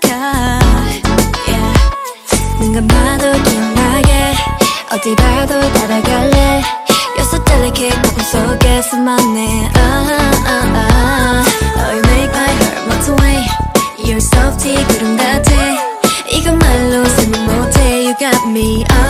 찾아가 Yeah 눈 감아도 기억나게 어디 봐도 따라갈래 You're so delicate 거품 속에 숨었네 ah, ah, ah. Oh you make my heart melt away You're softy 구름 같아 이건 말로 설명 못해 You got me ah,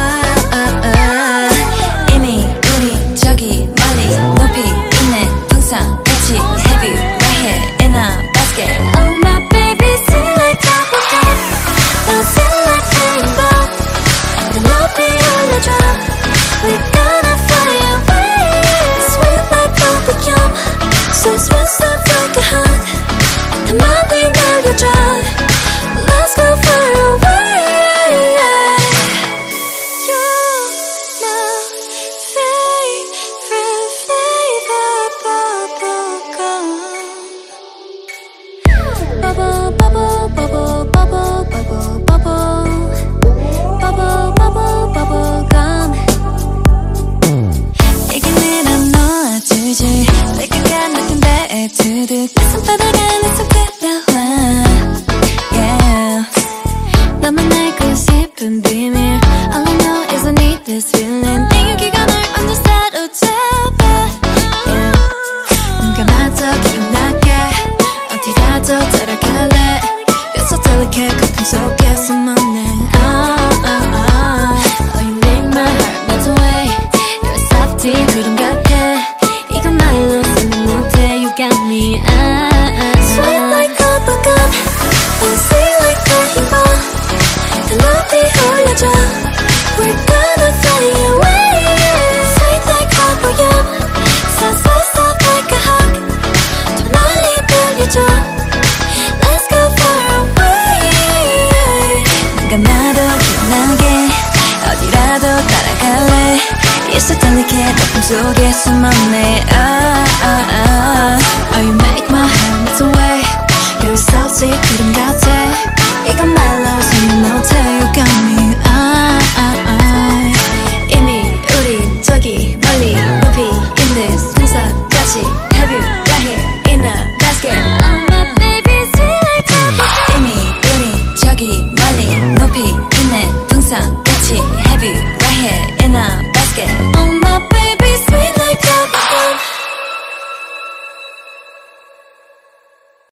싶은 비밀 All I know is I need this feeling You're softy 구름 같아 이건 말로 설명 못해 You got me ah, ah, ah. Sweet like bubblegum Fancy like rainbow 더 높이 You're so delicate 거품 속에 숨었네 ah, ah, ah. Oh you make my heart melt away You're so sweet 구름 같아 이건 말로 설명 못해 You got me ah, ah, ah. 이미 우린 저기 멀리 높이 있는 풍선같이 Have you right here in a basket Oh my baby sweet like bubblegum 이미 우린 저기 멀리 높이 있는 풍선같이 Have you right here in a basket Oh